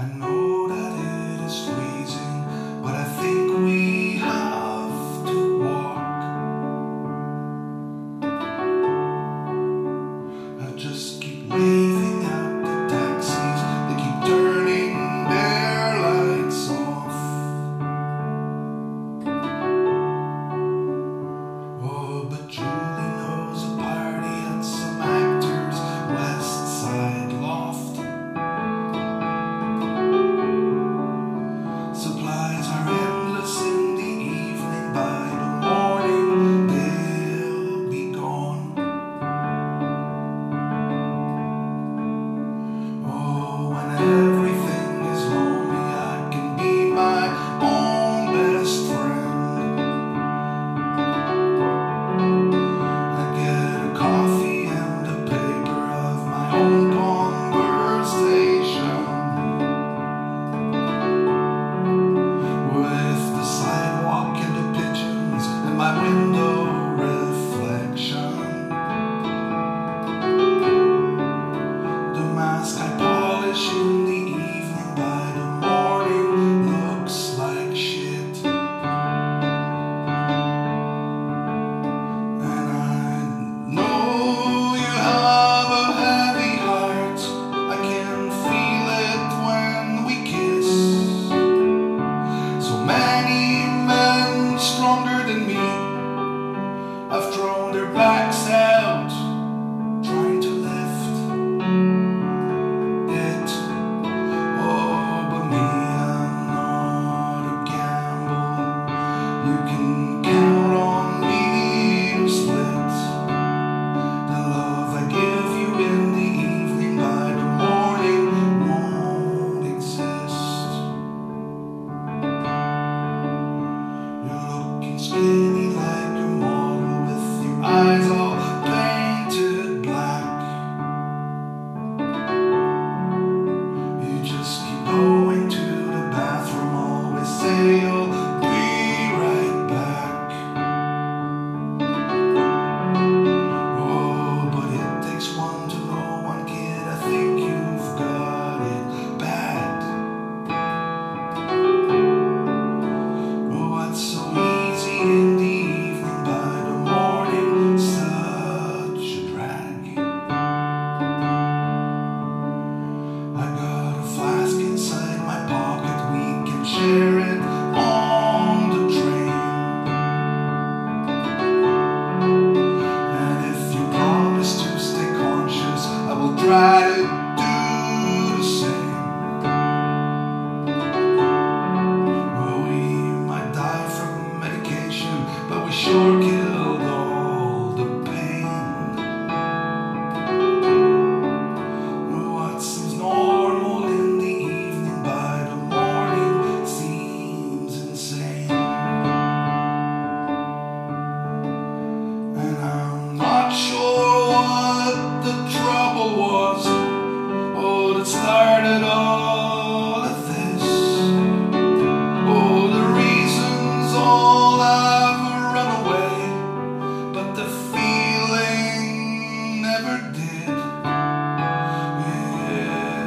I know that it is freezing, but I think. my window eyes. sure killed all the pain. What seems normal in the evening by the morning seems insane. And I'm not sure what the It.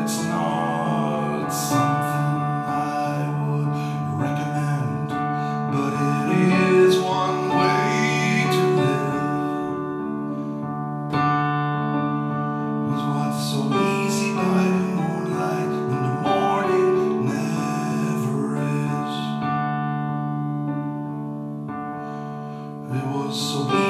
It's not something I would recommend, but it is one way to live. Was so easy in the morning never is. It was so.